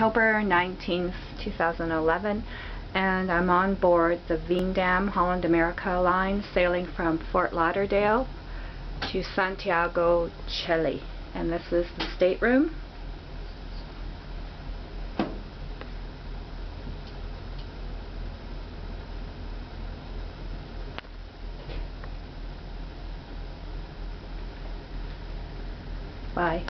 October 19th, 2011, and I'm on board the Veendam Holland America line sailing from Fort Lauderdale to Santiago, Chile. And this is the stateroom. Bye.